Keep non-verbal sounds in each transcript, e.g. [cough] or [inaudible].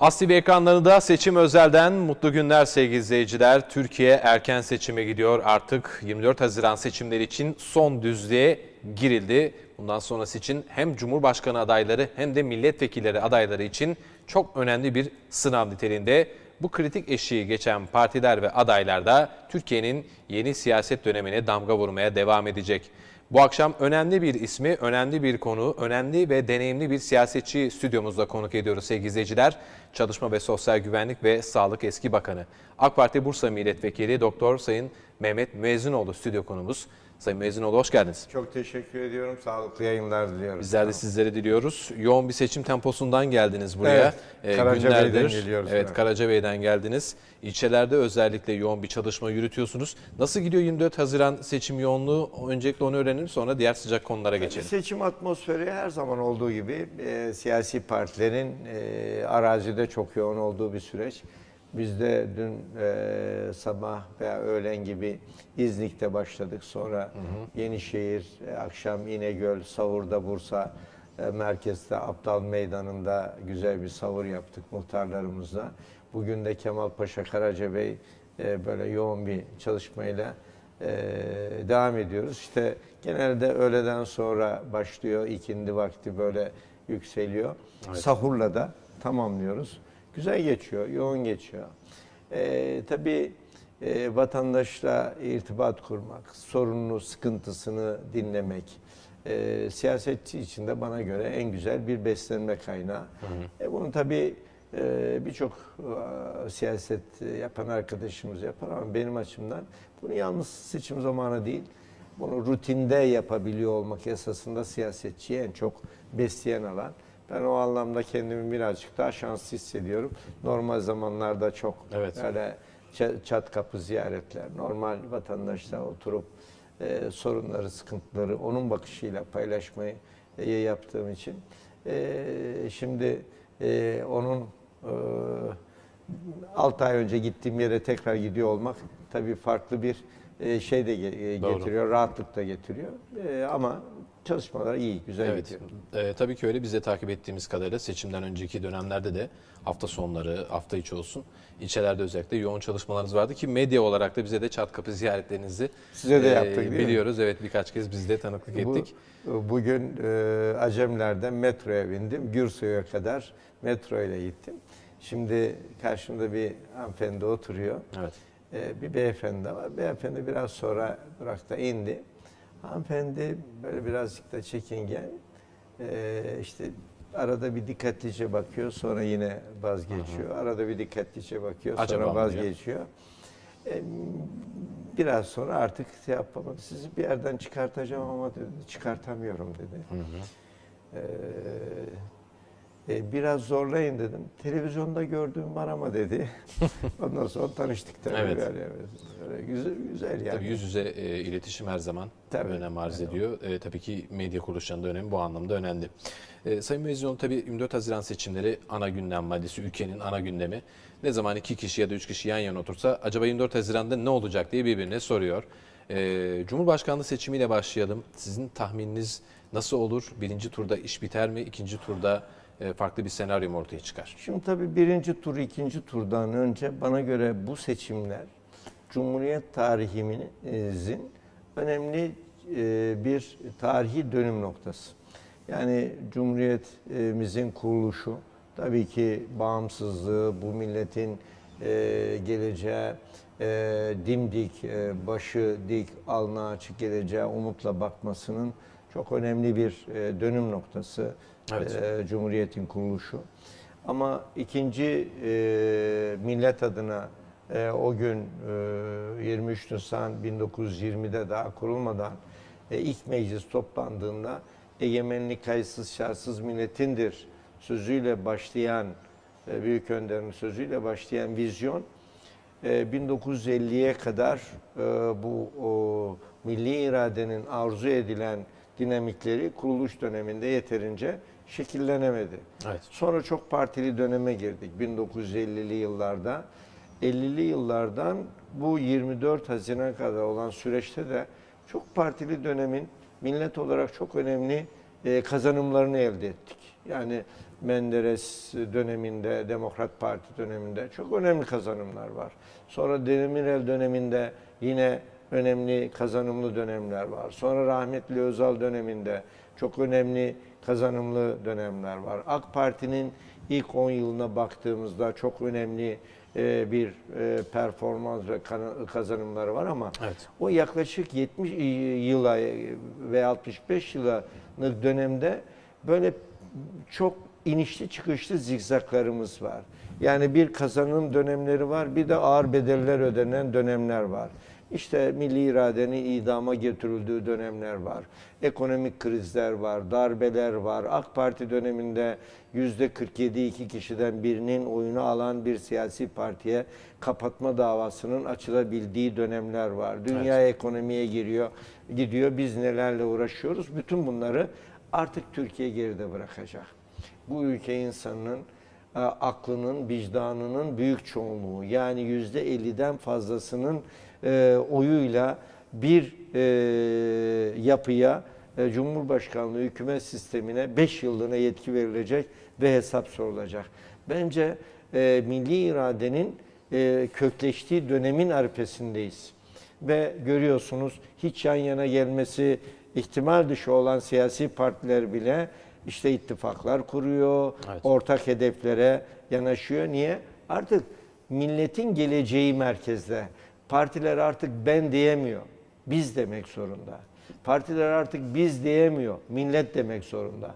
Asli ekranlarında seçim özelden mutlu günler sevgili izleyiciler. Türkiye erken seçime gidiyor. Artık 24 Haziran seçimleri için son düzlüğe girildi. Bundan sonrası için hem Cumhurbaşkanı adayları hem de milletvekilleri adayları için çok önemli bir sınav niteliğinde. Bu kritik eşiği geçen partiler ve adaylar da Türkiye'nin yeni siyaset dönemine damga vurmaya devam edecek. Bu akşam önemli bir ismi, önemli bir konu, önemli ve deneyimli bir siyasetçi stüdyomuzda konuk ediyoruz sevgili izleyiciler. Çalışma ve Sosyal Güvenlik ve Sağlık Eski Bakanı, AK Parti Bursa Milletvekili Doktor Sayın Mehmet Müezzinoğlu stüdyo konumuz. Sayın Müezzinoğlu hoş geldiniz. Çok teşekkür ediyorum. Sağlıklı yayınlar diliyorum. Bizler de sizlere diliyoruz. Yoğun bir seçim temposundan geldiniz buraya. Evet, Karacabey'den günlerdir- geliyoruz. Evet, Evet. Karacabey'den geldiniz. İlçelerde özellikle yoğun bir çalışma yürütüyorsunuz. Nasıl gidiyor 24 Haziran seçim yoğunluğu? Öncelikle onu öğrenelim sonra diğer sıcak konulara geçelim. Seçim atmosferi her zaman olduğu gibi e, siyasi partilerin e, arazide çok yoğun olduğu bir süreç. Biz de dün e, sabah veya öğlen gibi İznik'te başladık. Sonra Yenişehir, e, akşam İnegöl, Savur'da Bursa, e, merkezde Aptal Meydanı'nda güzel bir savur yaptık muhtarlarımızla. Bugün de Kemalpaşa Karacabey e, böyle yoğun bir çalışmayla e, devam ediyoruz. İşte genelde öğleden sonra başlıyor, ikindi vakti böyle yükseliyor. Sahurla da tamamlıyoruz. Güzel geçiyor, yoğun geçiyor. E, tabii e, vatandaşla irtibat kurmak, sorununu, sıkıntısını dinlemek, e, siyasetçi için de bana göre en güzel bir beslenme kaynağı. E, bunu tabii e, birçok e, siyaset yapan arkadaşımız yapar ama benim açımdan bunu yalnız seçim zamanı değil, bunu rutinde yapabiliyor olmak esasında siyasetçiyi en çok besleyen alan. Ben o anlamda kendimi birazcık daha şanslı hissediyorum. Normal zamanlarda çok Evet. öyle ça- çat kapı ziyaretler, normal vatandaşla oturup e, sorunları, sıkıntıları onun bakışıyla paylaşmayı e, yaptığım için e, şimdi e, onun e, 6 ay önce gittiğim yere tekrar gidiyor olmak tabii farklı bir e, şey de e, Doğru. getiriyor, rahatlık da getiriyor. E, ama çalışmalar iyi, güzel Evet, gidiyor. e, tabii ki öyle. Biz de takip ettiğimiz kadarıyla seçimden önceki dönemlerde de hafta sonları, hafta içi olsun ilçelerde özellikle yoğun çalışmalarınız vardı ki medya olarak da bize de çat kapı ziyaretlerinizi Size de e, yaptık mi? biliyoruz. Evet birkaç kez biz de tanıklık Bu- ettik. bugün e, Acemler'den metroya bindim. Gürsü'ye kadar metro ile gittim. Şimdi karşımda bir hanımefendi oturuyor. Evet. E, bir beyefendi var. Beyefendi biraz sonra durakta indi. Hanımefendi böyle birazcık da çekingen. E, işte arada bir dikkatlice bakıyor sonra yine vazgeçiyor. Arada bir dikkatlice bakıyor Acaba sonra mı diyor? vazgeçiyor. E, biraz sonra artık şey yapamadı. Sizi bir yerden çıkartacağım ama dedi, çıkartamıyorum dedi. Ee, e, biraz zorlayın dedim. Televizyonda gördüğüm var ama dedi. [laughs] Ondan sonra tanıştık tabii Evet. böyle. böyle güzel, güzel yani. Tabii yüz yüze e, iletişim her zaman Tabii. önem arz ediyor. E, tabii ki medya kuruluşlarının da önemi bu anlamda önemli. E, Sayın Mecnun tabii 24 Haziran seçimleri ana gündem maddesi, ülkenin ana gündemi. Ne zaman iki kişi ya da üç kişi yan yana otursa acaba 24 Haziran'da ne olacak diye birbirine soruyor. E, Cumhurbaşkanlığı seçimiyle başlayalım. Sizin tahmininiz nasıl olur? Birinci turda iş biter mi? İkinci turda farklı bir senaryo mu ortaya çıkar? Şimdi tabii birinci tur, ikinci turdan önce bana göre bu seçimler Cumhuriyet tarihimizin önemli e, bir tarihi dönüm noktası. Yani Cumhuriyetimizin kuruluşu, tabii ki bağımsızlığı, bu milletin e, geleceğe e, dimdik, e, başı dik, alnı açık geleceğe umutla bakmasının çok önemli bir e, dönüm noktası Evet. e, Cumhuriyet'in kuruluşu. Ama ikinci e, millet adına e, o gün e, 23 Nisan 1920'de daha kurulmadan e, ilk meclis toplandığında egemenlik kayıtsız şartsız milletindir sözüyle başlayan e, büyük önderin sözüyle başlayan vizyon e, 1950'ye kadar e, bu o, milli iradenin arzu edilen dinamikleri kuruluş döneminde yeterince şekillenemedi. Evet. Sonra çok partili döneme girdik 1950'li yıllarda. 50'li yıllardan bu 24 Haziran kadar olan süreçte de çok partili dönemin millet olarak çok önemli e, kazanımlarını elde ettik. Yani Menderes döneminde, Demokrat Parti döneminde çok önemli kazanımlar var. Sonra Demirel döneminde yine önemli kazanımlı dönemler var. Sonra rahmetli Özal döneminde çok önemli kazanımlı dönemler var. AK Parti'nin ilk 10 yılına baktığımızda çok önemli e, bir e, performans ve kazanımları var ama Evet. o yaklaşık 70 yıla ve 65 yıla dönemde böyle çok inişli çıkışlı zikzaklarımız var. Yani bir kazanım dönemleri var, bir de ağır bedeller ödenen dönemler var. İşte milli iradenin idama getirildiği dönemler var. Ekonomik krizler var, darbeler var. AK Parti döneminde yüzde 47 iki kişiden birinin oyunu alan bir siyasi partiye kapatma davasının açılabildiği dönemler var. Dünya ekonomiye giriyor, gidiyor. Biz nelerle uğraşıyoruz? Bütün bunları artık Türkiye geride bırakacak. Bu ülke insanının e, aklının, vicdanının büyük çoğunluğu yani yüzde 50'den fazlasının e, oyuyla bir e, yapıya e, Cumhurbaşkanlığı hükümet sistemine 5 yıllığına yetki verilecek ve hesap sorulacak. Bence e, milli iradenin e, kökleştiği dönemin arifesindeyiz. Ve görüyorsunuz hiç yan yana gelmesi ihtimal dışı olan siyasi partiler bile işte ittifaklar kuruyor, Evet. ortak hedeflere yanaşıyor. Niye? Artık milletin geleceği merkezde. Partiler artık ben diyemiyor. Biz demek zorunda. Partiler artık biz diyemiyor. Millet demek zorunda.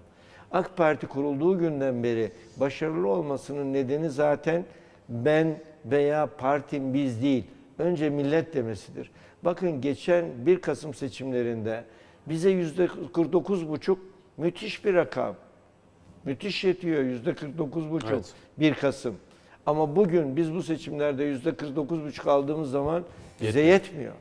AK Parti kurulduğu günden beri başarılı olmasının nedeni zaten ben veya partim biz değil. Önce millet demesidir. Bakın geçen 1 Kasım seçimlerinde bize yüzde 49,5 müthiş bir rakam. Müthiş yetiyor yüzde 49,5 Evet. 1 Kasım. Ama bugün biz bu seçimlerde yüzde 49,5 aldığımız zaman bize yetmiyor.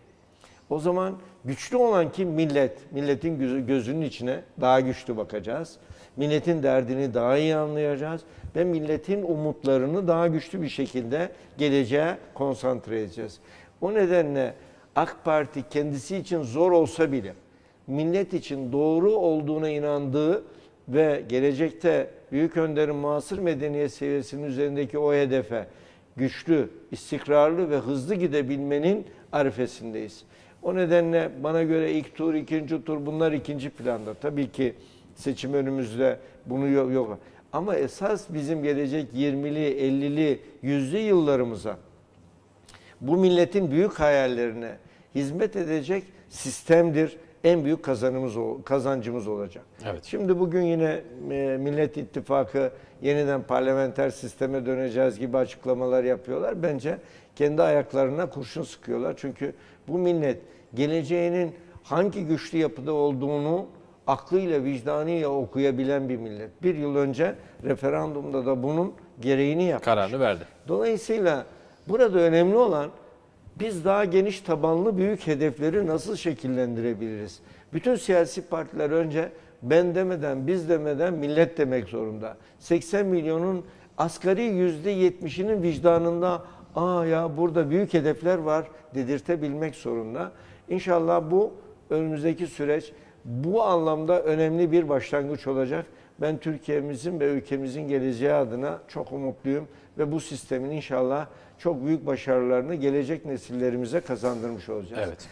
O zaman güçlü olan kim? Millet. Milletin gözü- gözünün içine daha güçlü bakacağız. Milletin derdini daha iyi anlayacağız ve milletin umutlarını daha güçlü bir şekilde geleceğe konsantre edeceğiz. O nedenle AK Parti kendisi için zor olsa bile millet için doğru olduğuna inandığı ve gelecekte Büyük Önder'in muasır medeniyet seviyesinin üzerindeki o hedefe güçlü, istikrarlı ve hızlı gidebilmenin arifesindeyiz. O nedenle bana göre ilk tur, ikinci tur bunlar ikinci planda. Tabii ki seçim önümüzde bunu yok. yok. Ama esas bizim gelecek 20'li, 50'li, 100'lü yıllarımıza bu milletin büyük hayallerine hizmet edecek sistemdir. En büyük kazanımız kazancımız olacak. Evet. Şimdi bugün yine e, Millet İttifakı yeniden parlamenter sisteme döneceğiz gibi açıklamalar yapıyorlar. Bence kendi ayaklarına kurşun sıkıyorlar. Çünkü bu millet geleceğinin hangi güçlü yapıda olduğunu aklıyla, vicdanıyla okuyabilen bir millet. Bir yıl önce referandumda da bunun gereğini yaptı. Kararını verdi. Dolayısıyla burada önemli olan biz daha geniş tabanlı büyük hedefleri nasıl şekillendirebiliriz? Bütün siyasi partiler önce ben demeden, biz demeden millet demek zorunda. 80 milyonun asgari yüzde 70'inin vicdanında aa ya burada büyük hedefler var dedirtebilmek zorunda. İnşallah bu önümüzdeki süreç bu anlamda önemli bir başlangıç olacak. Ben Türkiye'mizin ve ülkemizin geleceği adına çok umutluyum ve bu sistemin inşallah çok büyük başarılarını gelecek nesillerimize kazandırmış olacağız. Evet.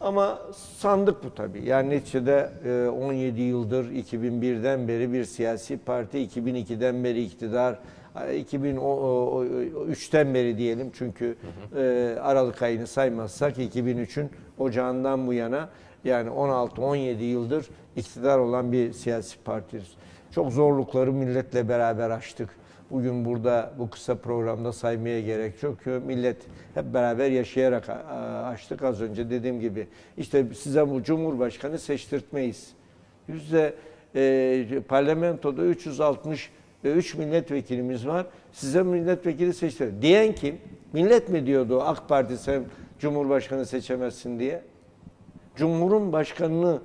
Ama sandık bu tabii. Yani neticede e, 17 yıldır 2001'den beri bir siyasi parti, 2002'den beri iktidar, 2003'ten beri diyelim çünkü e, Aralık ayını saymazsak 2003'ün ocağından bu yana yani 16-17 yıldır iktidar olan bir siyasi partiyiz. Çok zorlukları milletle beraber aştık. Bugün burada bu kısa programda saymaya gerek yok. Millet hep beraber yaşayarak açtık az önce dediğim gibi. İşte size bu Cumhurbaşkanı seçtirtmeyiz. Yüzde e, parlamentoda 363 milletvekilimiz var. Size milletvekili seçtir. Diyen kim? Millet mi diyordu AK Parti sen Cumhurbaşkanı seçemezsin diye? Cumhurun başkanını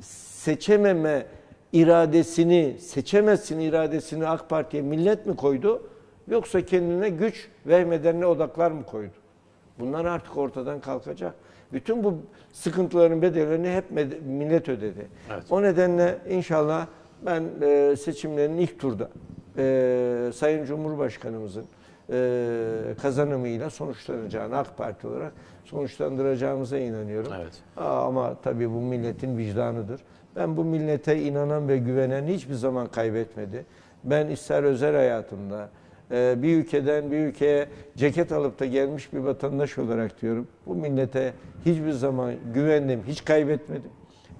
seçememe iradesini, seçemezsin iradesini AK Parti'ye millet mi koydu? Yoksa kendine güç vehmedenine odaklar mı koydu? Bunlar artık ortadan kalkacak. Bütün bu sıkıntıların bedellerini hep millet ödedi. Evet. O nedenle inşallah ben e, seçimlerin ilk turda e, Sayın Cumhurbaşkanımızın e, kazanımıyla sonuçlanacağını AK Parti olarak sonuçlandıracağımıza inanıyorum. Evet. Aa, ama tabii bu milletin vicdanıdır. Ben bu millete inanan ve güvenen hiçbir zaman kaybetmedi. Ben ister özel hayatımda e, bir ülkeden bir ülkeye ceket alıp da gelmiş bir vatandaş olarak diyorum. Bu millete hiçbir zaman güvendim, hiç kaybetmedim.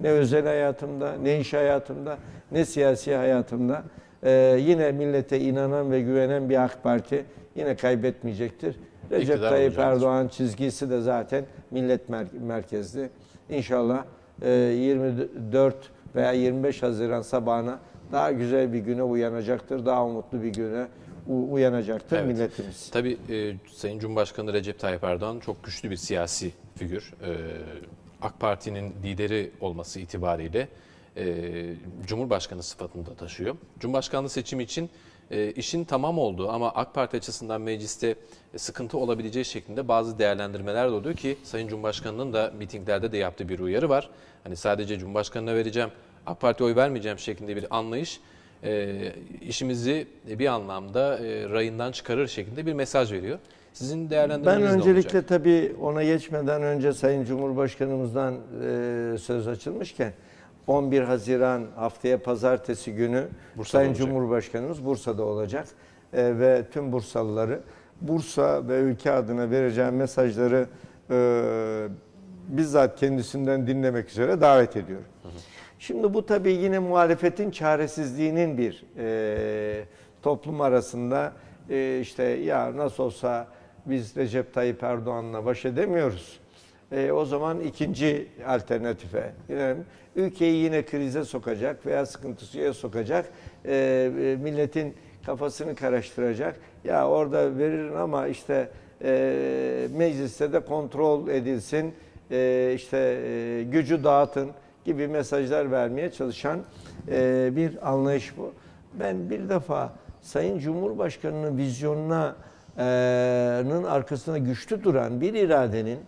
Ne özel hayatımda, ne iş hayatımda, ne siyasi hayatımda. E, yine millete inanan ve güvenen bir AK Parti yine kaybetmeyecektir. Recep İktidar Tayyip olacaktır. Erdoğan çizgisi de zaten millet mer- merkezli. İnşallah 24 veya 25 Haziran sabahına daha güzel bir güne uyanacaktır. Daha umutlu bir güne uyanacaktır Evet. milletimiz. Tabii e, Sayın Cumhurbaşkanı Recep Tayyip Erdoğan çok güçlü bir siyasi figür. E, AK Parti'nin lideri olması itibariyle e, Cumhurbaşkanı sıfatını da taşıyor. Cumhurbaşkanlığı seçimi için e, işin tamam olduğu ama AK Parti açısından mecliste sıkıntı olabileceği şeklinde bazı değerlendirmeler de oluyor ki Sayın Cumhurbaşkanı'nın da mitinglerde de yaptığı bir uyarı var. Hani sadece Cumhurbaşkanı'na vereceğim, AK Parti'ye oy vermeyeceğim şeklinde bir anlayış e, işimizi bir anlamda e, rayından çıkarır şeklinde bir mesaj veriyor. Sizin Ben değerlendirmeniz ne öncelikle olacak? tabii ona geçmeden önce Sayın Cumhurbaşkanımızdan e, söz açılmışken 11 Haziran haftaya pazartesi günü Bursa'da Sayın olacak. Cumhurbaşkanımız Bursa'da olacak E, ve tüm Bursalıları Bursa ve ülke adına vereceğim mesajları e, bizzat kendisinden dinlemek üzere davet ediyorum. Şimdi bu tabii yine muhalefetin çaresizliğinin bir e, toplum arasında e, işte ya nasıl olsa biz Recep Tayyip Erdoğan'la baş edemiyoruz. E, o zaman ikinci alternatife gidelim. Ülkeyi yine krize sokacak veya sıkıntıya sokacak, e, e, milletin kafasını karıştıracak. Ya orada veririn ama işte e, mecliste de kontrol edilsin, e, işte e, gücü dağıtın gibi mesajlar vermeye çalışan e, bir anlayış bu. Ben bir defa Sayın Cumhurbaşkanı'nın vizyonuna e, arkasında güçlü duran bir iradenin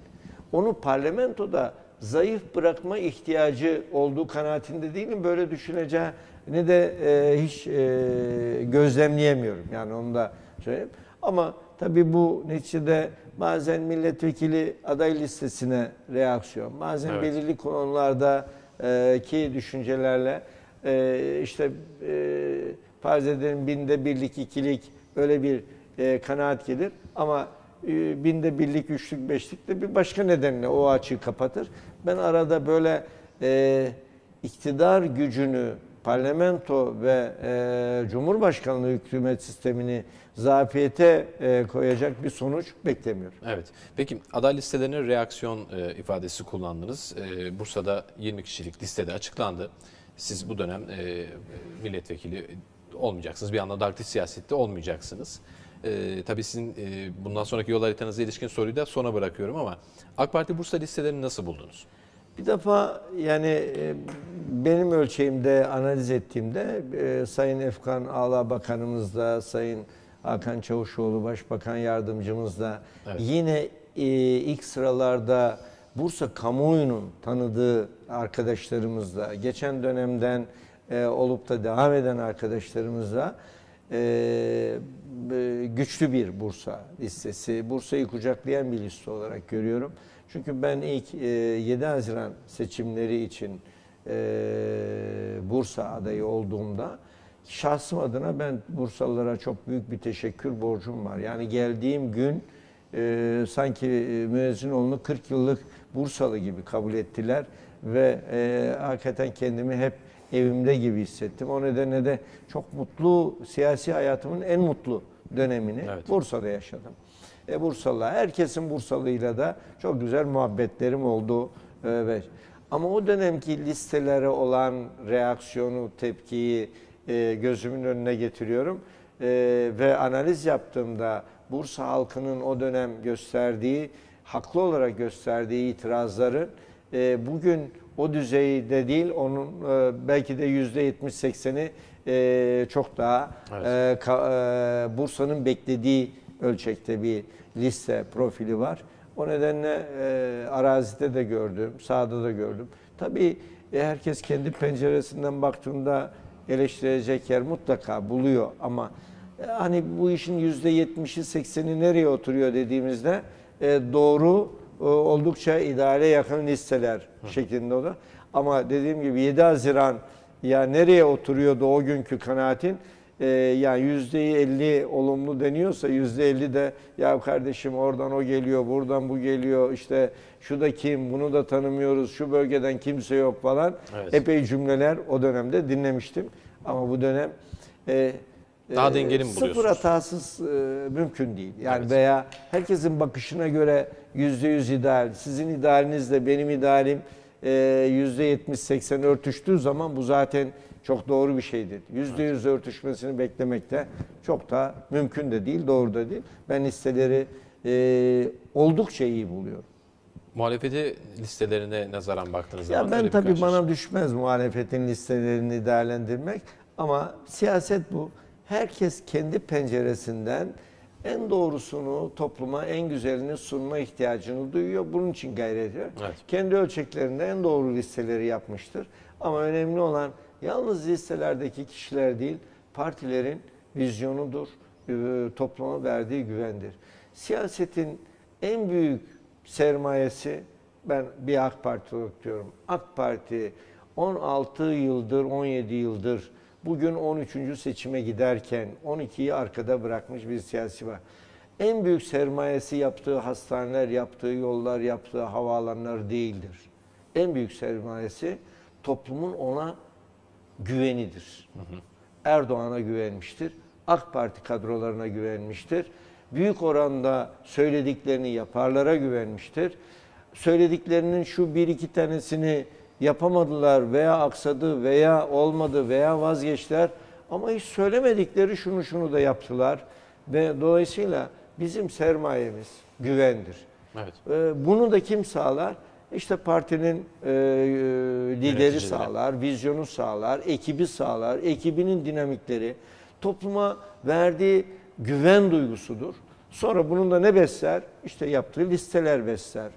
onu parlamentoda zayıf bırakma ihtiyacı olduğu kanaatinde değilim. Böyle düşüneceğini de e, hiç e, gözlemleyemiyorum. Yani onu da söyleyeyim. Ama tabii bu neticede bazen milletvekili aday listesine reaksiyon, bazen Evet. belirli konularda e, ki düşüncelerle e, işte e, farz edelim binde birlik, ikilik öyle bir e, kanaat gelir ama e, binde birlik, üçlük, beşlik de bir başka nedenle o açığı kapatır. Ben arada böyle e, iktidar gücünü parlamento ve e, cumhurbaşkanlığı hükümet sistemini zafiyete e, koyacak bir sonuç beklemiyorum. Evet. Peki aday listelerine reaksiyon e, ifadesi kullandınız. E, Bursa'da 20 kişilik listede açıklandı. Siz bu dönem e, milletvekili olmayacaksınız. Bir anlamda aktif siyasette olmayacaksınız. E, tabii sizin e, bundan sonraki yol haritanıza ilişkin soruyu da sona bırakıyorum ama AK Parti Bursa listelerini nasıl buldunuz? Bir defa yani e, benim ölçeğimde analiz ettiğimde e, Sayın Efkan Ağla Bakanımız da Sayın Hakan Çavuşoğlu Başbakan Yardımcımız da Evet. yine e, ilk sıralarda Bursa kamuoyunun tanıdığı arkadaşlarımız da geçen dönemden e, olup da devam eden arkadaşlarımız da e, e, güçlü bir Bursa listesi, Bursa'yı kucaklayan bir liste olarak görüyorum. Çünkü ben ilk e, 7 Haziran seçimleri için e, Bursa adayı olduğumda şahsım adına ben Bursalılara çok büyük bir teşekkür borcum var. Yani geldiğim gün e, sanki e, Müezzinoğlu'nu 40 yıllık Bursalı gibi kabul ettiler ve e, hakikaten kendimi hep evimde gibi hissettim. O nedenle de çok mutlu, siyasi hayatımın en mutlu dönemini Evet. Bursa'da yaşadım. E, Bursalı, herkesin Bursalı'yla da çok güzel muhabbetlerim oldu. E, ve ama o dönemki listelere olan reaksiyonu, tepkiyi e, gözümün önüne getiriyorum. E, ve analiz yaptığımda Bursa halkının o dönem gösterdiği, haklı olarak gösterdiği itirazları e, bugün o düzeyde değil, onun e, belki de yüzde 70-80'i e, çok daha Evet. e, ka- e, Bursa'nın beklediği ölçekte bir liste profili var. O nedenle e, arazide de gördüm, sahada da gördüm. Tabii e, herkes kendi penceresinden baktığında eleştirecek yer mutlaka buluyor ama e, hani bu işin %70'i 80'i nereye oturuyor dediğimizde e, doğru oldukça ideale yakın listeler şeklinde olur. Ama dediğim gibi 7 Haziran ya nereye oturuyordu o günkü kanaatin? Ee, yani yüzde 50 olumlu deniyorsa yüzde 50 de ya kardeşim oradan o geliyor, buradan bu geliyor, işte şu da kim, bunu da tanımıyoruz, şu bölgeden kimse yok falan. Evet. Epey cümleler o dönemde dinlemiştim. Ama bu dönem e, Daha e, dengeli mi Sıfır buluyorsunuz? hatasız e, mümkün değil. Yani Evet. veya herkesin bakışına göre yüzde yüz ideal, sizin idealinizle benim idealim e, yüzde yetmiş seksen örtüştüğü zaman bu zaten çok doğru bir şeydir. Yüzde yüz örtüşmesini beklemek de çok da mümkün de değil, doğru da değil. Ben listeleri e, oldukça iyi buluyorum. Muhalefeti listelerine nazaran baktığınız zaman Ya ben öyle bir tabii bana düşmez muhalefetin listelerini değerlendirmek ama siyaset bu. Herkes kendi penceresinden en doğrusunu topluma en güzelini sunma ihtiyacını duyuyor. Bunun için gayret ediyor. Evet. Kendi ölçeklerinde en doğru listeleri yapmıştır. Ama önemli olan yalnız listelerdeki kişiler değil, partilerin vizyonudur, e, topluma verdiği güvendir. Siyasetin en büyük sermayesi ben bir AK Parti olarak diyorum. AK Parti 16 yıldır, 17 yıldır bugün 13. seçime giderken 12'yi arkada bırakmış bir siyasi var. En büyük sermayesi yaptığı hastaneler, yaptığı yollar, yaptığı havaalanları değildir. En büyük sermayesi toplumun ona güvenidir. Erdoğan'a güvenmiştir. AK Parti kadrolarına güvenmiştir. Büyük oranda söylediklerini yaparlara güvenmiştir. Söylediklerinin şu bir iki tanesini yapamadılar veya aksadı veya olmadı veya vazgeçtiler. Ama hiç söylemedikleri şunu şunu da yaptılar. Ve dolayısıyla bizim sermayemiz güvendir. Evet. Ee, Bunu da kim sağlar? İşte partinin e, e, lideri sağlar, vizyonu sağlar, ekibi sağlar, ekibinin dinamikleri, topluma verdiği güven duygusudur. Sonra bunun da ne besler? İşte yaptığı listeler besler.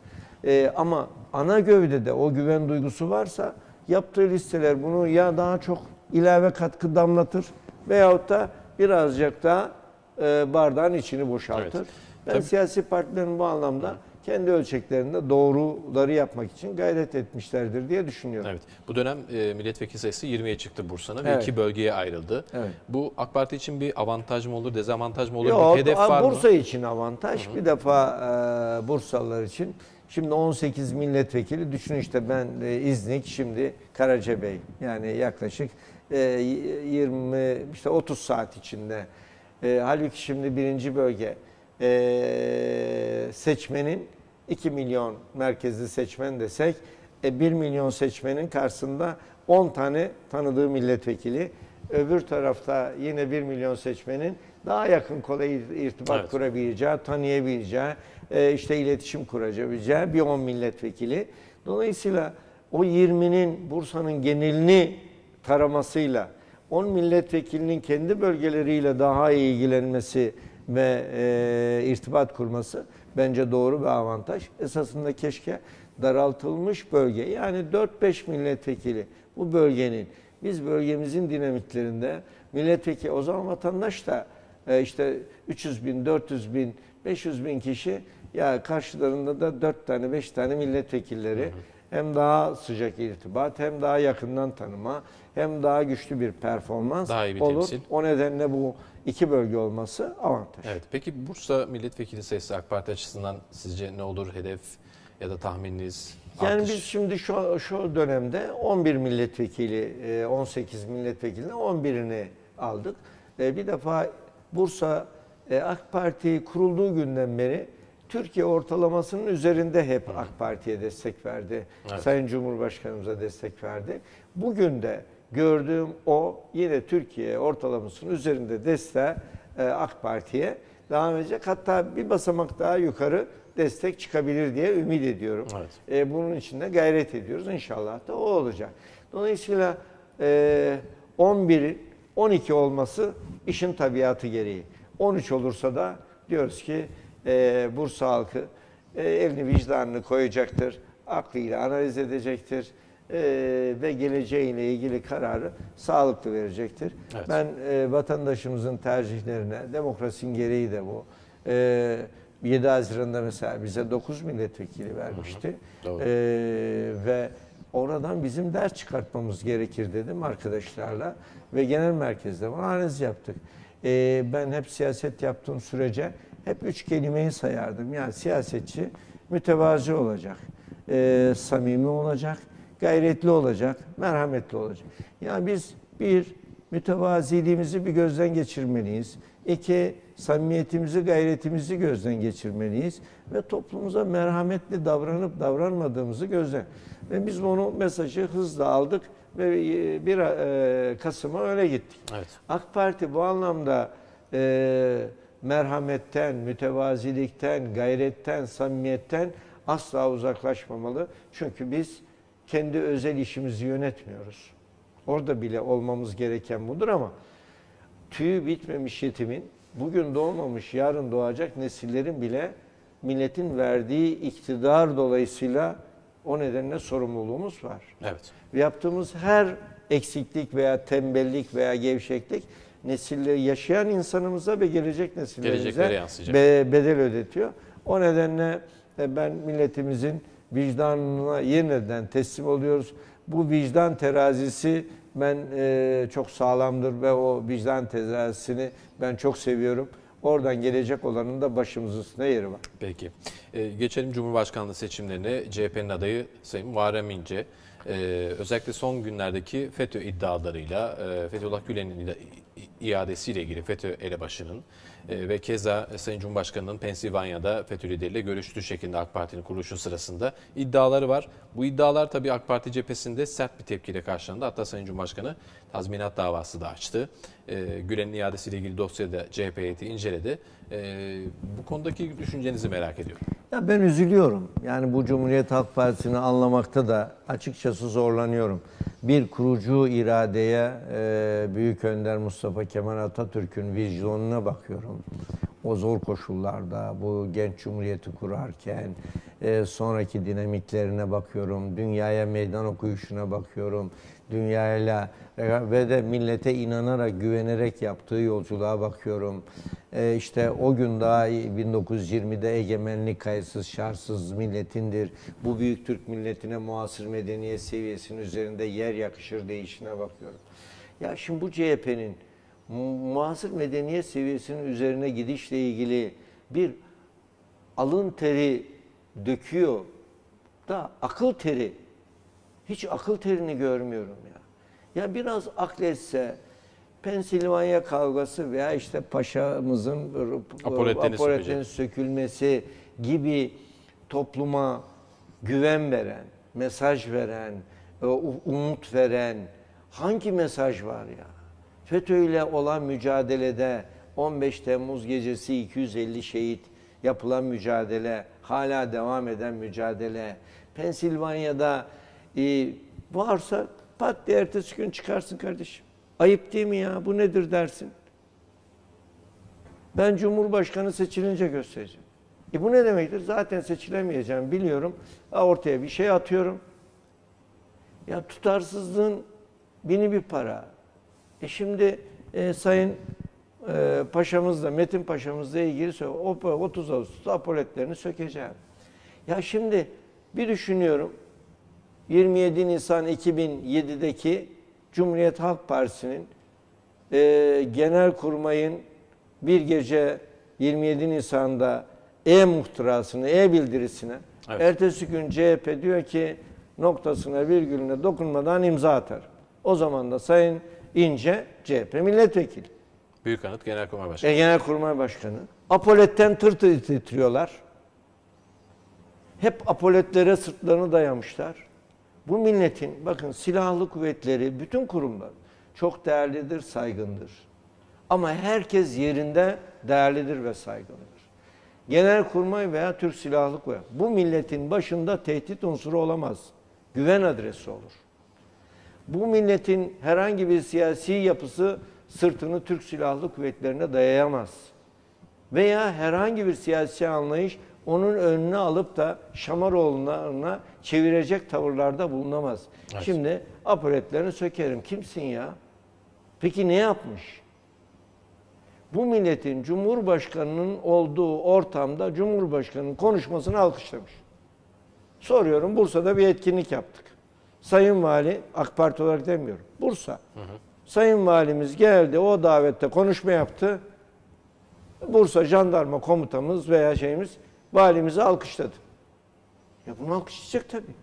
Ee, ama ana gövdede o güven duygusu varsa yaptığı listeler bunu ya daha çok ilave katkı damlatır veyahut da birazcık daha e, bardağın içini boşaltır. Evet. Ben Tabii. siyasi partilerin bu anlamda kendi ölçeklerinde doğruları yapmak için gayret etmişlerdir diye düşünüyorum. Evet. Bu dönem e, milletvekili sayısı 20'ye çıktı Bursa'nın ve Evet. iki bölgeye ayrıldı. Evet. Bu AK Parti için bir avantaj mı olur, dezavantaj mı olur? Yok, bir hedef var Bursa mı? için avantaj. Bir defa e, Bursalılar için. Şimdi 18 milletvekili düşün işte ben e, İznik şimdi Karacabey yani yaklaşık e, 20 işte 30 saat içinde. E, halbuki şimdi birinci bölge e, seçmenin 2 milyon merkezli seçmen desek e, 1 milyon seçmenin karşısında 10 tane tanıdığı milletvekili. Öbür tarafta yine 1 milyon seçmenin daha yakın kolay irtibat Evet. kurabileceği, tanıyabileceği, işte iletişim kurabileceği bir 10 milletvekili. Dolayısıyla o 20'nin Bursa'nın genelini taramasıyla 10 milletvekilinin kendi bölgeleriyle daha iyi ilgilenmesi ve e, irtibat kurması bence doğru bir avantaj. Esasında keşke daraltılmış bölge yani 4-5 milletvekili bu bölgenin biz bölgemizin dinamiklerinde milletvekili o zaman vatandaş da e, işte 300 bin, 400 bin, 500 bin kişi ya karşılarında da 4 tane 5 tane milletvekilleri hem daha sıcak irtibat hem daha yakından tanıma hem daha güçlü bir performans Daha iyi bir olur. temsil. O nedenle bu iki bölge olması avantaj. Evet. Peki Bursa milletvekili sayısı AK Parti açısından sizce ne olur hedef ya da tahmininiz? Yani artış? biz şimdi şu, şu dönemde 11 milletvekili, e, 18 milletvekilinin 11'ini aldık. E, Bir defa Bursa e, AK Parti kurulduğu günden beri Türkiye ortalamasının üzerinde hep AK Parti'ye destek verdi. Evet. Sayın Cumhurbaşkanımıza destek verdi. Bugün de gördüğüm o yine Türkiye ortalamasının üzerinde desteği e, AK Parti'ye devam edecek. Hatta bir basamak daha yukarı destek çıkabilir diye ümit ediyorum. Evet. E, bunun için de gayret ediyoruz. İnşallah da o olacak. Dolayısıyla e, 11'in 12 olması işin tabiatı gereği. 13 olursa da diyoruz ki e, Bursa halkı e, elini vicdanını koyacaktır. Aklıyla analiz edecektir. e, ve geleceğiyle ilgili kararı sağlıklı verecektir. Evet. Ben e, vatandaşımızın tercihlerine, demokrasinin gereği de bu. E, 7 Haziran'da mesela bize 9 milletvekili vermişti. Doğru. E, ve oradan bizim ders çıkartmamız gerekir dedim arkadaşlarla ve genel merkezde bunu analiz yaptık. E, ben hep siyaset yaptığım sürece hep üç kelimeyi sayardım. Yani siyasetçi mütevazi olacak, e, samimi olacak, gayretli olacak, merhametli olacak. Yani biz bir mütevaziliğimizi bir gözden geçirmeliyiz. İki, samimiyetimizi, gayretimizi gözden geçirmeliyiz. Ve toplumumuza merhametli davranıp davranmadığımızı gözden. Ve biz bunu mesajı hızla aldık ve e, bir e, Kasım'a öyle gittik. Evet. AK Parti bu anlamda e, merhametten, mütevazilikten, gayretten, samimiyetten asla uzaklaşmamalı. Çünkü biz kendi özel işimizi yönetmiyoruz. Orada bile olmamız gereken budur ama tüyü bitmemiş yetimin, bugün doğmamış yarın doğacak nesillerin bile milletin verdiği iktidar dolayısıyla o nedenle sorumluluğumuz var. Evet. Ve yaptığımız her eksiklik veya tembellik veya gevşeklik nesilleri yaşayan insanımıza ve gelecek nesillerimize be- bedel ödetiyor. O nedenle e, ben milletimizin vicdanına yeniden teslim oluyoruz. Bu vicdan terazisi ben e, çok sağlamdır ve o vicdan terazisini ben çok seviyorum. Oradan gelecek olanın da başımızın üstünde yeri var. Peki. Ee, geçelim Cumhurbaşkanlığı seçimlerine. CHP'nin adayı Sayın Muharrem İnce. Ee, özellikle son günlerdeki FETÖ iddialarıyla, e, Fethullah Gülen'in iadesiyle ilgili FETÖ elebaşının e, ve keza Sayın Cumhurbaşkanı'nın Pensilvanya'da FETÖ lideriyle görüştüğü şeklinde AK Parti'nin kuruluşu sırasında iddiaları var. Bu iddialar tabii AK Parti cephesinde sert bir tepkiyle karşılandı. Hatta Sayın Cumhurbaşkanı tazminat davası da açtı. E, Gülen'in iadesiyle ilgili dosyayı da CHP heyeti inceledi. E, bu konudaki düşüncenizi merak ediyorum. Ya ben üzülüyorum. Yani bu Cumhuriyet Halk Partisi'ni anlamakta da açıkçası zorlanıyorum. Bir kurucu iradeye e, Büyük Önder Mustafa Kemal Atatürk'ün vizyonuna bakıyorum. O zor koşullarda bu genç cumhuriyeti kurarken e, sonraki dinamiklerine bakıyorum. Dünyaya meydan okuyuşuna bakıyorum. Dünyayla ve de millete inanarak, güvenerek yaptığı yolculuğa bakıyorum. E, işte o gün daha 1920'de egemenlik kayıtsız, şartsız milletindir. Bu büyük Türk milletine muasır medeniyet seviyesinin üzerinde yer yakışır değişine bakıyorum. Ya şimdi bu CHP'nin muasır medeniyet seviyesinin üzerine gidişle ilgili bir alın teri döküyor da akıl teri hiç akıl terini görmüyorum ya. Ya biraz akletse Pensilvanya kavgası veya işte paşamızın apoletlerin sökülmesi gibi topluma güven veren, mesaj veren, e, umut veren hangi mesaj var ya? FETÖ ile olan mücadelede 15 Temmuz gecesi 250 şehit yapılan mücadele, hala devam eden mücadele. Pensilvanya'da e, varsa pat diye ertesi gün çıkarsın kardeşim. Ayıp değil mi ya? Bu nedir dersin? Ben Cumhurbaşkanı seçilince göstereceğim. E bu ne demektir? Zaten seçilemeyeceğim biliyorum. Ortaya bir şey atıyorum. Ya tutarsızlığın bini bir para. E şimdi e, Sayın e, Paşamızla, Metin Paşamızla ilgili. O 30 Ağustos apoletlerini sökeceğim. Ya şimdi bir düşünüyorum. 27 Nisan 2007'deki Cumhuriyet Halk Partisi'nin e, genel kurmayın bir gece 27 Nisan'da e-muhtırasını, e-bildirisine Evet. ertesi gün CHP diyor ki noktasına virgülüne dokunmadan imza atar. O zaman da Sayın İnce CHP milletvekili. Büyük Anıt Genelkurmay Başkanı. E, Genelkurmay Başkanı. Apoletten tır titriyorlar. Hep apoletlere sırtlarını dayamışlar. Bu milletin bakın silahlı kuvvetleri, bütün kurumlar çok değerlidir, saygındır. Ama herkes yerinde değerlidir ve saygındır. Genelkurmay veya Türk Silahlı Kuvvetleri bu milletin başında tehdit unsuru olamaz. Güven adresi olur. Bu milletin herhangi bir siyasi yapısı sırtını Türk Silahlı Kuvvetlerine dayayamaz. Veya herhangi bir siyasi anlayış onun önüne alıp da Şamaroğlu'na çevirecek tavırlarda bulunamaz. Evet. Şimdi apoletlerini sökerim. Kimsin ya? Peki ne yapmış? Bu milletin Cumhurbaşkanı'nın olduğu ortamda Cumhurbaşkanı'nın konuşmasını alkışlamış. Soruyorum Bursa'da bir etkinlik yaptık. Sayın Vali, AK Parti olarak demiyorum. Bursa. Sayın Valimiz geldi, o davette konuşma yaptı. Bursa jandarma komutamız veya şeyimiz valimizi alkışladı. Ya bunu alkışlayacak tabii.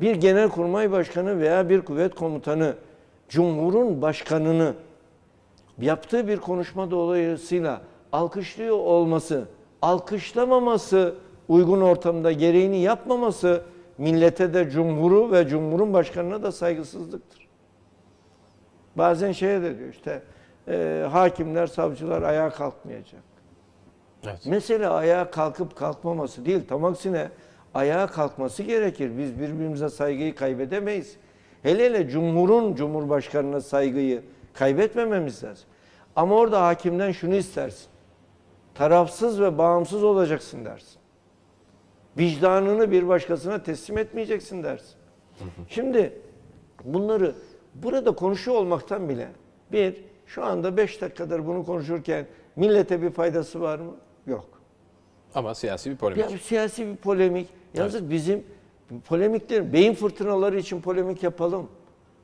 Bir genelkurmay başkanı veya bir kuvvet komutanı Cumhur'un başkanını yaptığı bir konuşma dolayısıyla alkışlıyor olması, alkışlamaması, uygun ortamda gereğini yapmaması millete de cumhuru ve cumhurun başkanına da saygısızlıktır. Bazen şeye de diyor işte e, hakimler, savcılar ayağa kalkmayacak. Evet. Mesele ayağa kalkıp kalkmaması değil. Tam aksine ayağa kalkması gerekir. Biz birbirimize saygıyı kaybedemeyiz. Hele hele Cumhur'un Cumhurbaşkanı'na saygıyı kaybetmememiz lazım. Ama orada hakimden şunu istersin. Tarafsız ve bağımsız olacaksın dersin. Vicdanını bir başkasına teslim etmeyeceksin dersin. Şimdi bunları burada konuşuyor olmaktan bile bir şu anda beş dakikadır bunu konuşurken millete bir faydası var mı? Yok. Ama siyasi bir polemik. Ya siyasi bir polemik. Yazık bizim polemikler, beyin fırtınaları için polemik yapalım.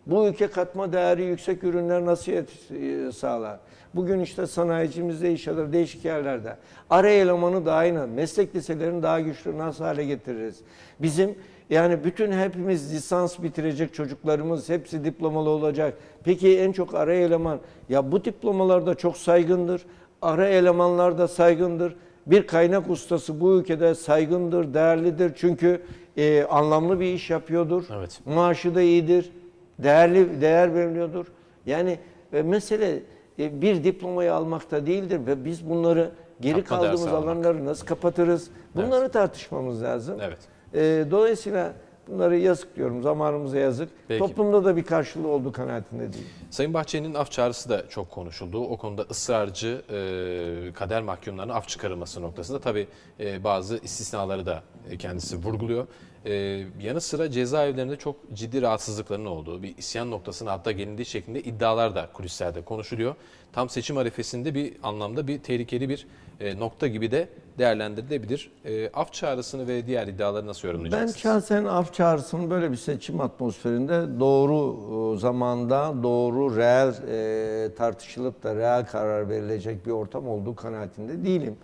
Bu ülke katma değeri yüksek ürünler nasıl e, sağlar? Bugün işte sanayicimizde iş alır değişik yerlerde. Ara elemanı daha aynı. Meslek liselerini daha güçlü nasıl hale getiririz? Bizim yani bütün hepimiz lisans bitirecek çocuklarımız hepsi diplomalı olacak. Peki en çok ara eleman ya bu diplomalar da çok saygındır. Ara elemanlar da saygındır. Bir kaynak ustası bu ülkede saygındır, değerlidir. Çünkü e, anlamlı bir iş yapıyordur. Evet. Maaşı da iyidir. Değerli değer veriliyordur. Yani e, mesele e, bir diplomayı almakta değildir ve biz bunları geri Katma kaldığımız alanları nasıl kapatırız? Bunları tartışmamız lazım. Evet. E, dolayısıyla bunları yazık diyorum. Zamanımıza yazık. Peki. Toplumda da bir karşılığı olduğu kanaatinde değil. Sayın Bahçeli'nin af çağrısı da çok konuşuldu. O konuda ısrarcı e, kader mahkumlarına af çıkarılması noktasında tabii e, bazı istisnaları da kendisi vurguluyor. E, yanı sıra cezaevlerinde çok ciddi rahatsızlıkların olduğu, bir isyan noktasına hatta gelindiği şeklinde iddialar da kulislerde konuşuluyor. Tam seçim arifesinde bir anlamda bir tehlikeli bir e, nokta gibi de değerlendirilebilir. E, af çağrısını ve diğer iddiaları nasıl Ben yorumlayacaksınız? şahsen af çağrısının böyle bir seçim atmosferinde doğru e, zamanda doğru reel e, tartışılıp da reel karar verilecek bir ortam olduğu kanaatinde değilim.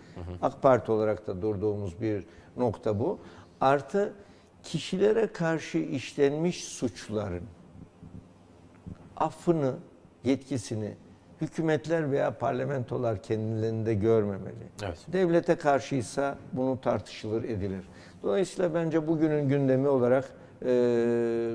AK Parti olarak da durduğumuz bir nokta bu. Artı kişilere karşı işlenmiş suçların affını, yetkisini hükümetler veya parlamentolar kendilerinde görmemeli. Evet. Devlete karşıysa bunu tartışılır, edilir. Dolayısıyla bence bugünün gündemi olarak e,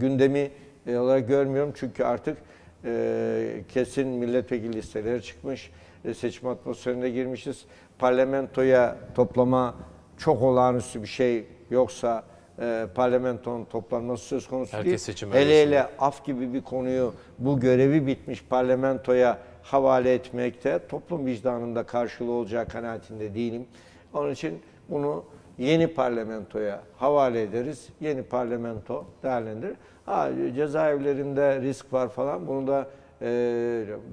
gündemi e, olarak görmüyorum. Çünkü artık e, kesin milletvekili listeleri çıkmış. E, seçim atmosferine girmişiz. Parlamentoya toplama çok olağanüstü bir şey yoksa e, parlamentonun toplanması söz konusu Herkes değil. seçim hele hele af gibi bir konuyu bu görevi bitmiş parlamentoya havale etmekte toplum vicdanında karşılığı olacağı kanaatinde değilim. Onun için bunu yeni parlamentoya havale ederiz. Yeni parlamento değerlendirir. Ha, cezaevlerinde risk var falan bunu da e,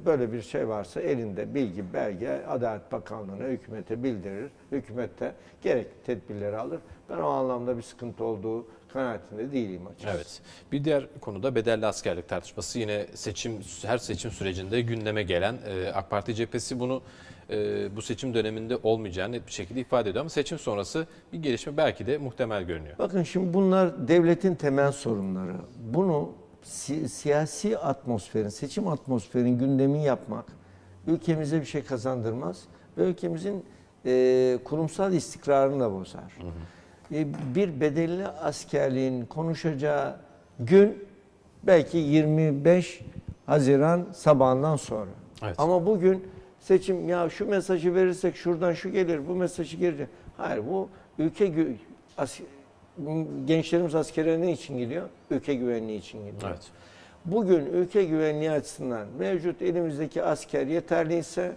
böyle bir şey varsa elinde bilgi, belge Adalet Bakanlığı'na, hükümete bildirir. Hükümet de gerekli tedbirleri alır. Ben o anlamda bir sıkıntı olduğu kanaatinde değilim açıkçası. Evet. Bir diğer konuda bedelli askerlik tartışması yine seçim her seçim sürecinde gündeme gelen e, AK Parti cephesi bunu e, bu seçim döneminde olmayacağını net bir şekilde ifade ediyor ama seçim sonrası bir gelişme belki de muhtemel görünüyor. Bakın şimdi bunlar devletin temel sorunları. Bunu si- siyasi atmosferin, seçim atmosferin gündemi yapmak ülkemize bir şey kazandırmaz ve ülkemizin e, kurumsal istikrarını da bozar. E, bir bedelli askerliğin konuşacağı gün belki 25 Haziran sabahından sonra. Evet. Ama bugün seçim ya şu mesajı verirsek şuradan şu gelir, bu mesajı gelir. Hayır bu ülke as- gençlerimiz askere ne için gidiyor? Ülke güvenliği için gidiyor. Evet. Bugün ülke güvenliği açısından mevcut elimizdeki asker yeterliyse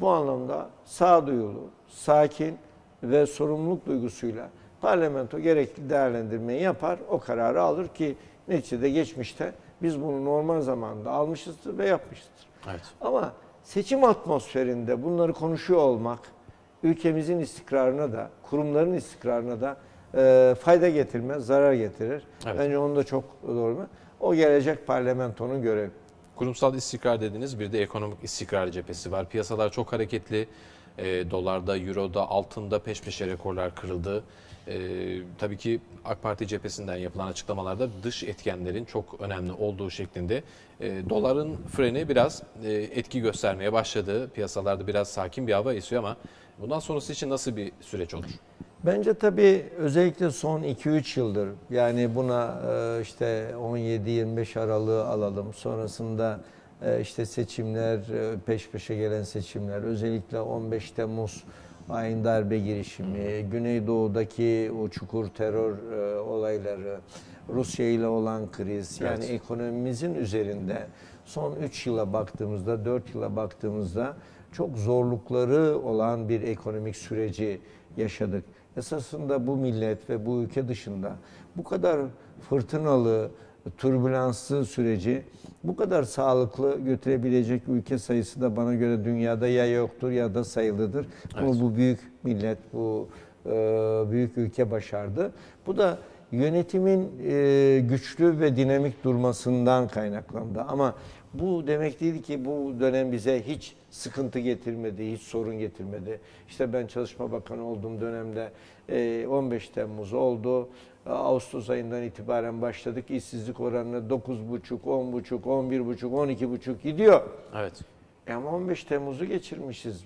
bu anlamda sağduyulu, sakin ve sorumluluk duygusuyla parlamento gerekli değerlendirmeyi yapar, o kararı alır ki neticede geçmişte biz bunu normal zamanda almışızdır ve yapmışızdır. Evet. Ama seçim atmosferinde bunları konuşuyor olmak ülkemizin istikrarına da, kurumların istikrarına da e, fayda getirmez, zarar getirir. Evet. Bence onu da çok doğru mu? O gelecek parlamentonun görevi. Kurumsal istikrar dediniz bir de ekonomik istikrar cephesi var. Piyasalar çok hareketli. E, dolarda, euroda, altında peş peşe rekorlar kırıldı. E, tabii ki AK Parti cephesinden yapılan açıklamalarda dış etkenlerin çok önemli olduğu şeklinde e, doların freni biraz e, etki göstermeye başladı. Piyasalarda biraz sakin bir hava esiyor ama bundan sonrası için nasıl bir süreç olur? Bence tabii özellikle son 2-3 yıldır yani buna e, işte 17-25 Aralık'ı alalım. Sonrasında işte seçimler, e, peş peşe gelen seçimler, özellikle 15 Temmuz ayın darbe girişimi, Güneydoğu'daki o çukur terör e, olayları, Rusya ile olan kriz, yani Evet. ekonomimizin üzerinde son 3 yıla baktığımızda, 4 yıla baktığımızda çok zorlukları olan bir ekonomik süreci yaşadık. Esasında bu millet ve bu ülke dışında bu kadar fırtınalı, türbülanslı süreci bu kadar sağlıklı götürebilecek ülke sayısı da bana göre dünyada ya yoktur ya da sayılıdır. Ama bu büyük millet, bu e, büyük ülke başardı. Bu da yönetimin e, güçlü ve dinamik durmasından kaynaklandı. Ama bu demek değil ki bu dönem bize hiç sıkıntı getirmedi, hiç sorun getirmedi. İşte ben Çalışma Bakanı olduğum dönemde e, 15 Temmuz oldu. Ağustos ayından itibaren başladık. İşsizlik oranı 9,5, 10,5, 11,5, 12,5 gidiyor. Evet. E Ama 15 Temmuz'u geçirmişiz.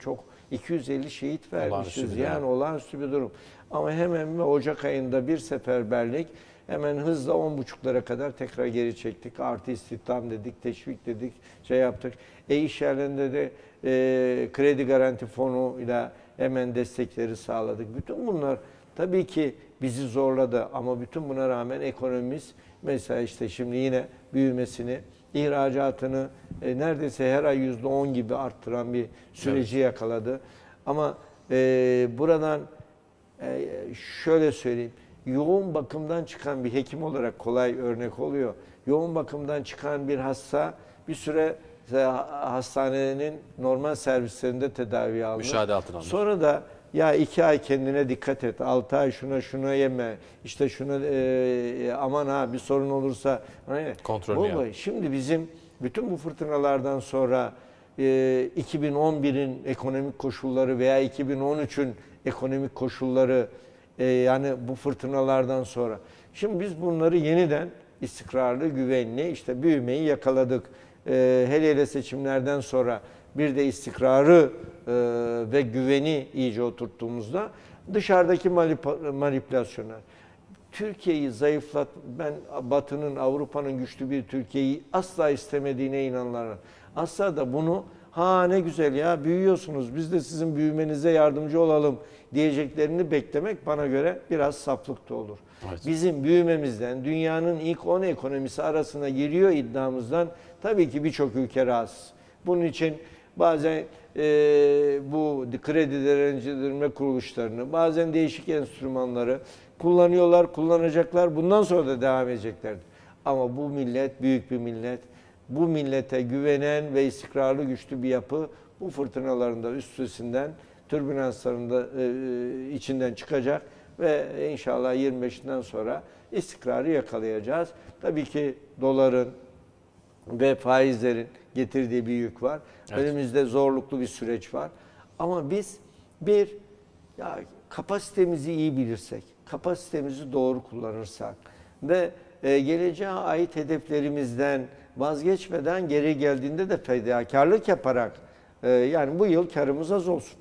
Çok 250 şehit Olağanüstü vermişiz. bir Yani olağanüstü bir durum. Ama hemen Ocak ayında bir seferberlik hemen hızla 10.5'lara kadar tekrar geri çektik. Artı istihdam dedik, teşvik dedik, şey yaptık. E iş yerlerinde de e, kredi garanti fonu ile hemen destekleri sağladık. Bütün bunlar tabii ki bizi zorladı ama bütün buna rağmen ekonomimiz mesela işte şimdi yine büyümesini ihracatını e, neredeyse her ay yüzde on gibi arttıran bir süreci yakaladı. Ama e, buradan e, şöyle söyleyeyim. Yoğun bakımdan çıkan bir hekim olarak kolay örnek oluyor. Yoğun bakımdan çıkan bir hasta bir süre hastanenin normal servislerinde tedavi almış. Müşahede altına alınır. Sonra da ya iki ay kendine dikkat et, altı ay şuna şuna yeme, işte şuna e, aman ha bir sorun olursa. Hani, Kontrolünü bu- bu- Şimdi bizim bütün bu fırtınalardan sonra e, 2011'in ekonomik koşulları veya 2013'ün ekonomik koşulları e, yani bu fırtınalardan sonra. Şimdi biz bunları yeniden istikrarlı, güvenli işte büyümeyi yakaladık. E, hele hele seçimlerden sonra bir de istikrarı e, ve güveni iyice oturttuğumuzda dışarıdaki manip- manipülasyonlar. Türkiye'yi zayıflat, ben Batı'nın, Avrupa'nın güçlü bir Türkiye'yi asla istemediğine inananlarım. Asla da bunu ha ne güzel ya büyüyorsunuz biz de sizin büyümenize yardımcı olalım diyeceklerini beklemek bana göre biraz saflık da olur. Evet. Bizim büyümemizden dünyanın ilk 10 ekonomisi arasına giriyor iddiamızdan tabii ki birçok ülke rahatsız. Bunun için bazen e, bu kredi derecelendirme kuruluşlarını, bazen değişik enstrümanları kullanıyorlar, kullanacaklar. Bundan sonra da devam edeceklerdir. Ama bu millet büyük bir millet. Bu millete güvenen ve istikrarlı güçlü bir yapı bu fırtınalarında üstesinden, türbülanslarında e, içinden çıkacak ve inşallah 25'inden sonra istikrarı yakalayacağız. Tabii ki doların, ve faizlerin getirdiği bir yük var. Evet. Önümüzde zorluklu bir süreç var. Ama biz bir ya kapasitemizi iyi bilirsek, kapasitemizi doğru kullanırsak ve e, geleceğe ait hedeflerimizden vazgeçmeden geri geldiğinde de fedakarlık yaparak e, yani bu yıl karımız az olsun.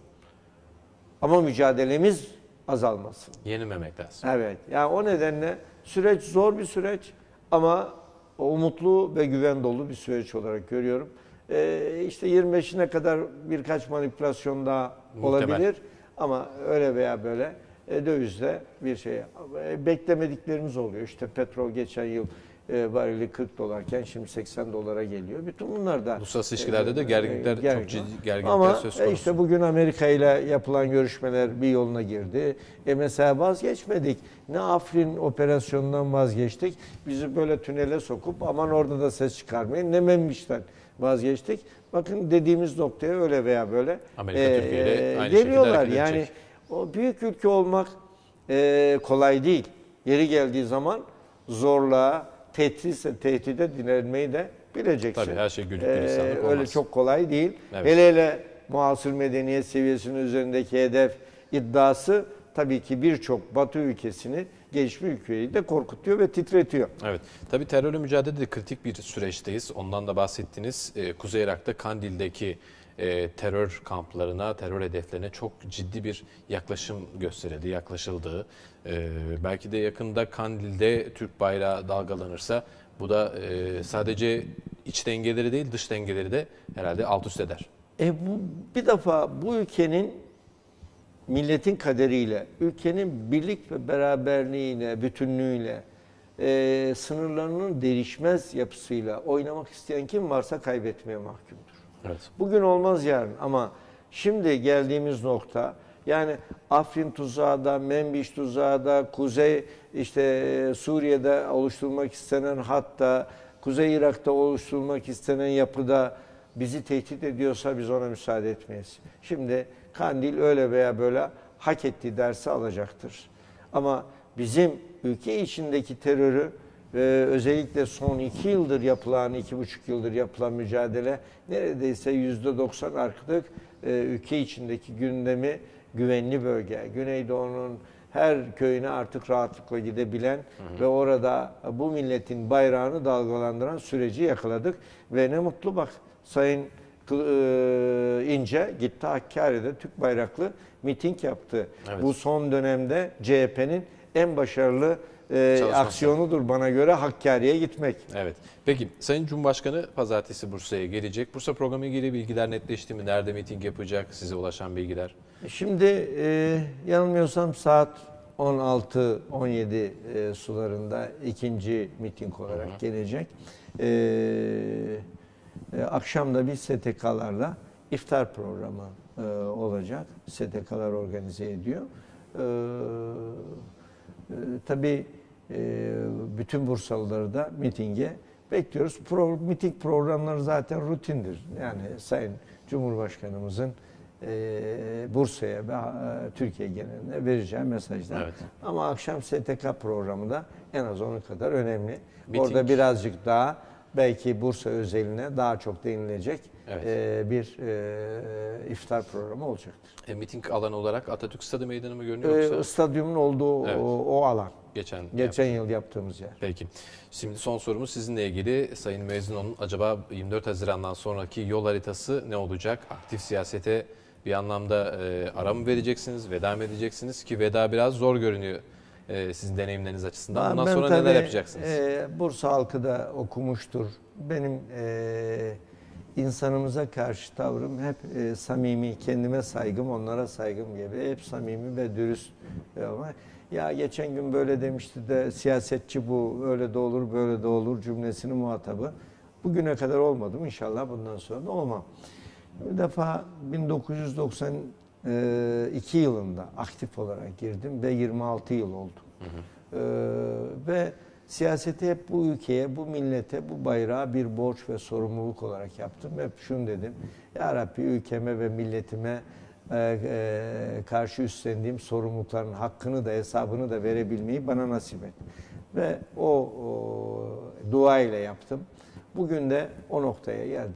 Ama mücadelemiz azalmasın. Yenilmemek lazım. Evet. Yani o nedenle süreç zor bir süreç ama umutlu ve güven dolu bir süreç olarak görüyorum. Ee, işte 25'ine kadar birkaç manipülasyon daha Muhtemel. olabilir ama öyle veya böyle e, dövizde bir şey e, beklemediklerimiz oluyor. İşte petrol geçen yıl e, varili 40 dolarken şimdi 80 dolara geliyor. Bütün bunlar da Uluslararası ilişkilerde de gerginlikler, gergin. çok ciddi gerginlikler Ama söz e, konusu. işte bugün Amerika ile yapılan görüşmeler bir yoluna girdi. E mesela vazgeçmedik. Ne Afrin operasyonundan vazgeçtik. Bizi böyle tünele sokup aman orada da ses çıkarmayın. Ne Memmiş'ten vazgeçtik. Bakın dediğimiz noktaya öyle veya böyle Amerika ile aynı geliyorlar. Yani o büyük ülke olmak e, kolay değil. Yeri geldiği zaman zorluğa, tehdit, tehdide direnmeyi de bileceksin. Tabii, her şey bir insanlık Öyle olmaz. çok kolay değil. Evet. Hele hele muasır medeniyet seviyesinin üzerindeki hedef iddiası tabii ki birçok Batı ülkesini, gelişmiş ülkeyi de korkutuyor ve titretiyor. Evet. Tabii terörle mücadelede kritik bir süreçteyiz. Ondan da bahsettiniz. Ee, Kuzey Irak'ta Kandil'deki e, terör kamplarına, terör hedeflerine çok ciddi bir yaklaşım gösterildi, yaklaşıldığı. Ee, belki de yakında Kandil'de Türk bayrağı dalgalanırsa bu da e, sadece iç dengeleri değil dış dengeleri de herhalde alt üst eder. E bu bir defa bu ülkenin milletin kaderiyle, ülkenin birlik ve beraberliğiyle, bütünlüğüyle, e, sınırlarının değişmez yapısıyla oynamak isteyen kim varsa kaybetmeye mahkumdur. Evet. Bugün olmaz yarın ama şimdi geldiğimiz nokta yani Afrin tuzağı da, Menbiş tuzağı da, Kuzey işte e, Suriye'de oluşturulmak istenen hatta Kuzey Irak'ta oluşturulmak istenen yapıda bizi tehdit ediyorsa biz ona müsaade etmeyiz. Şimdi Kandil öyle veya böyle hak ettiği dersi alacaktır. Ama bizim ülke içindeki terörü e, özellikle son iki yıldır yapılan, iki buçuk yıldır yapılan mücadele neredeyse yüzde doksan artık e, ülke içindeki gündemi güvenli bölge. Güneydoğu'nun her köyüne artık rahatlıkla gidebilen ve orada bu milletin bayrağını dalgalandıran süreci yakaladık. Ve ne mutlu bak Sayın e, İnce gitti Hakkari'de Türk bayraklı miting yaptı. Evet. Bu son dönemde CHP'nin en başarılı e, aksiyonudur bana göre Hakkari'ye gitmek. Evet. Peki Sayın Cumhurbaşkanı pazartesi Bursa'ya gelecek. Bursa programı ilgili bilgiler netleşti mi? Nerede miting yapacak? Size ulaşan bilgiler. Şimdi e, yanılmıyorsam saat 16-17 e, sularında ikinci miting olarak gelecek. E, e, akşam da bir STK'larla iftar programı e, olacak. STK'lar organize ediyor. E, e, tabii e, bütün Bursalıları da mitinge bekliyoruz. Pro, miting programları zaten rutindir. Yani Sayın Cumhurbaşkanımızın e, Bursa'ya ve e, Türkiye geneline vereceği mesajlar. Evet. Ama akşam STK programı da en az onun kadar önemli. Miting- Orada birazcık daha belki Bursa özeline daha çok değinilecek Evet. e, bir e, iftar programı olacaktır. E, miting alanı olarak Atatürk Stadı Meydanı mı görünüyor yoksa E, stadyumun olduğu Evet. o, o alan. geçen? Geçen yıl yaptığımız yer. Peki. Şimdi son sorumuz sizinle ilgili. Sayın Mezunon'un acaba 24 Haziran'dan sonraki yol haritası ne olacak? Aktif siyasete bir anlamda e, ara mı vereceksiniz, veda mı edeceksiniz ki veda biraz zor görünüyor e, sizin deneyimleriniz açısından. Bundan Ben sonra tabii, neler yapacaksınız? e, Bursa halkı da okumuştur. Benim e, insanımıza karşı tavrım hep e, samimi, kendime saygım, onlara saygım gibi. Hep samimi ve dürüst. Ama ya geçen gün böyle demişti de siyasetçi bu, öyle de olur, böyle de olur cümlesinin muhatabı. Bugüne kadar olmadım. İnşallah bundan sonra da olmam. Bir defa 1992 yılında aktif olarak girdim ve 26 yıl oldu. Ee, ve siyaseti hep bu ülkeye, bu millete, bu bayrağa bir borç ve sorumluluk olarak yaptım. Hep şunu dedim, Ya Rabbi ülkeme ve milletime e, e, karşı üstlendiğim sorumlulukların hakkını da hesabını da verebilmeyi bana nasip et. Ve o, o dua ile yaptım. Bugün de o noktaya geldim.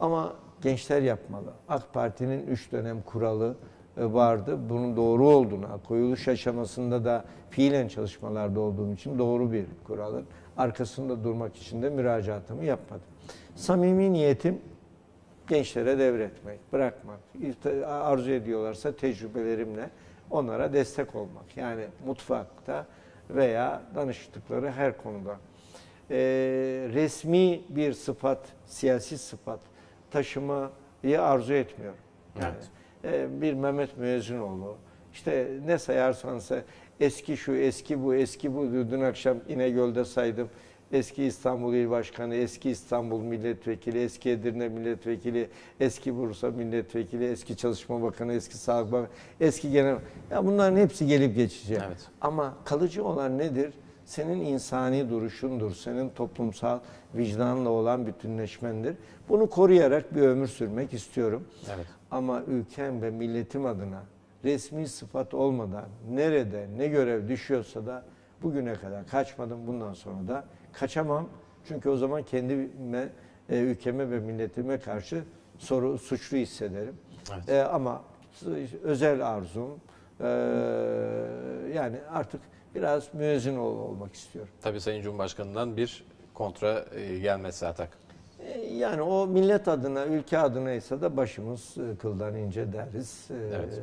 Ama gençler yapmalı. AK Parti'nin üç dönem kuralı vardı. Bunun doğru olduğuna, koyuluş aşamasında da fiilen çalışmalarda olduğum için doğru bir kuralın arkasında durmak için de müracaatımı yapmadım. Samimi niyetim gençlere devretmek, bırakmak. Arzu ediyorlarsa tecrübelerimle onlara destek olmak. Yani mutfakta veya danıştıkları her konuda. Ee, resmi bir sıfat, siyasi sıfat taşımayı arzu etmiyorum. Yani e, bir Mehmet Müezzinoğlu, işte ne sayarsan say, eski şu, eski bu, eski bu. Dün akşam İnegöl'de saydım. eski İstanbul İl Başkanı, eski İstanbul Milletvekili, eski Edirne Milletvekili, eski Bursa Milletvekili, eski Çalışma Bakanı, eski Sağlık Bakanı, eski Genel... Ya bunların hepsi gelip geçici. Evet. Ama kalıcı olan nedir? Senin insani duruşundur, senin toplumsal vicdanla olan bütünleşmendir. Bunu koruyarak bir ömür sürmek istiyorum. Evet. Ama ülkem ve milletim adına resmi sıfat olmadan nerede ne görev düşüyorsa da bugüne kadar kaçmadım. Bundan sonra da kaçamam. Çünkü o zaman kendime, e, ülkeme ve milletime karşı soru suçlu hissederim. Evet. E, ama özel arzum e, yani artık biraz müezzin ol- olmak istiyorum. Tabii Sayın Cumhurbaşkanı'ndan bir kontra e, gelmesi atak. Yani o millet adına, ülke adına ise de başımız e, kıldan ince deriz. E, Evet.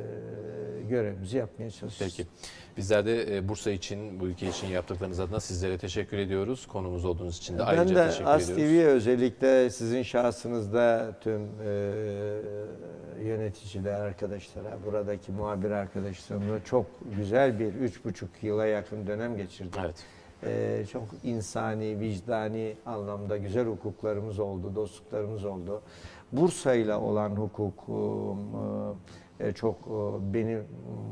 Görevimizi yapmaya çalışırız. Peki. Bizler de e, Bursa için, bu ülke için yaptıklarınız adına sizlere teşekkür ediyoruz. Konumuz olduğunuz için de Ben ayrıca de teşekkür As ediyoruz. TV'ye özellikle sizin şahsınızda tüm e, yöneticiler, arkadaşlara, buradaki muhabir arkadaşlarımla çok güzel bir üç buçuk yıla yakın dönem geçirdim. Evet. Ee, çok insani, vicdani anlamda güzel hukuklarımız oldu, dostluklarımız oldu. Bursa ile olan hukukum e, çok e, beni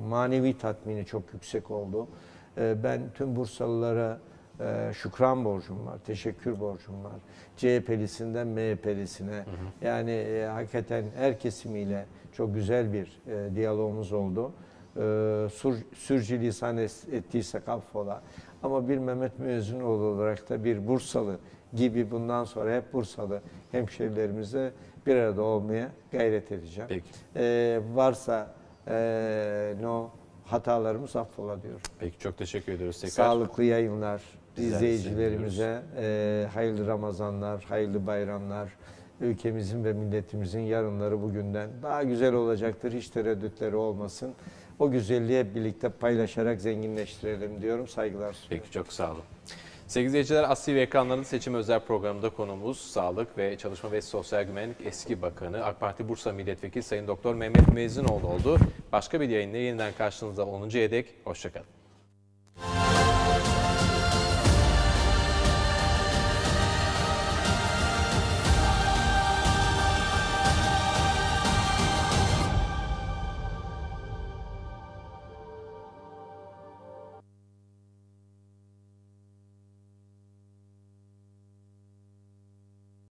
manevi tatmini çok yüksek oldu. E, ben tüm Bursalılara e, şükran borcum var, teşekkür borcum var. CHP'lisinden MHP'lisine yani e, hakikaten her kesimiyle çok güzel bir e, diyalogumuz oldu. E, sur, sürçülisan es- ettiysek affola. Ama bir Mehmet Müezzinoğlu olarak da bir Bursalı gibi bundan sonra hep Bursalı hemşerilerimizle bir arada olmaya gayret edeceğim. Peki. E, varsa e, no hatalarımız affola diyorum. Peki çok teşekkür ediyoruz tekrar. Sağlıklı yayınlar, de izleyicilerimize e, hayırlı Ramazanlar, hayırlı bayramlar. Ülkemizin ve milletimizin yarınları bugünden daha güzel olacaktır. Hiç tereddütleri olmasın. O güzelliği birlikte paylaşarak zenginleştirelim diyorum. Saygılar sunuyorum. Peki çok sağ olun. Sevgili izleyiciler, Asli ve ekranlarında seçim özel programında konumuz Sağlık ve Çalışma ve Sosyal Güvenlik eski bakanı AK Parti Bursa Milletvekili Sayın Doktor Mehmet Müezzinoğlu oldu. Başka bir yayınla yeniden karşınızda oluncaya dek hoşçakalın.